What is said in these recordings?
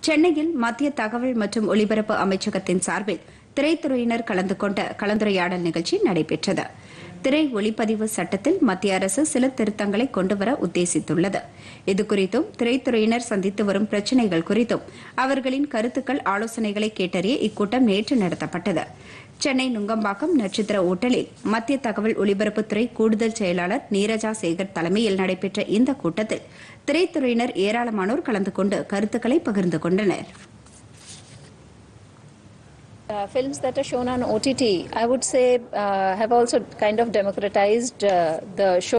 சென்னையில் மத்திய தகவல் மற்றும் ஒலிபரப்பு அமைச்சகத்தின் சார்பில் திரைத்துறையினர் கலந்து கொண்ட கலந்துரையாடல் நிகழ்ச்சி நடைபெற்றது. திரை ஒளிப்பதிவு சட்டத்தில் மத்திய அரசு சில திருத்தங்களை கொண்டுவர உத்தேசித்துள்ளது. இதுகுறித்தும் திரைத்துறையினர் சந்தித்து வரும் பிரச்சினைகள் குறித்தும் அவர்களின் கருத்துக்கள் ஆலோசனைகளை கேட்டறிய இக்கூட்டம் நேற்று நடத்தப்பட்டது. சென்னை நுங்கம்பாக்கம் நட்சத்திர ஓட்டலில் மத்திய தகவல் ஒலிபரப்புத்துறை கூடுதல் செயலாளர் நீரஜா சேகர் தலைமையில் நடைபெற்ற இந்த கூட்டத்தில் திரைத்துறையினர் ஏராளமானோர் கலந்து கொண்டு கருத்துக்களை பகிர்ந்து கொண்டனர். Uh, films that are shown on OTT, I would say, uh, have also kind of democratized uh, the show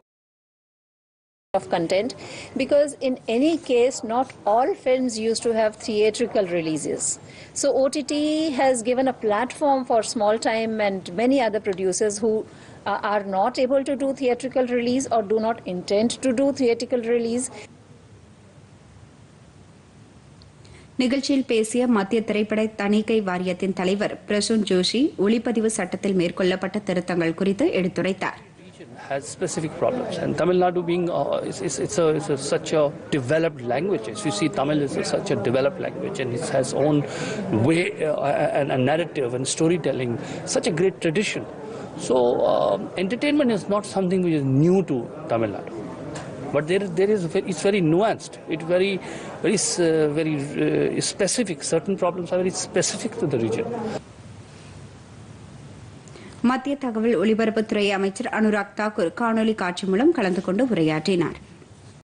of content because in any case not all films used to have theatrical releases so ott has given a platform for small time and many other producers who uh, are not able to do theatrical release or do not intend to do theatrical release நிகழ்ச்சியில் பேசிய மத்திய திரைப்பட தணிக்கை வாரியத்தின் தலைவர் பிரசூன் ஜோஷி ஒளிப்பதிவு சட்டத்தில் மேற்கொள்ளப்பட்ட திருத்தங்கள் குறித்து எடுத்துரைத்தார் has specific problems. And Tamil Nadu being uh, it's, it's, it's, a, it's a, such a developed language. As you see, Tamil is a, such a developed language and it has own way uh, and, and narrative and storytelling, such a great tradition. So um, entertainment is not something which is new to Tamil Nadu. But there, there is it's very nuanced. It's very, very, uh, very uh, specific. Certain problems are very specific to the region. மத்திய தகவல் ஒலிபரப்புத்துறை அமைச்சர் அனுராக் தாக்கூர் காணொலி காட்சி மூலம் கலந்து கொண்டு உரையாற்றினார்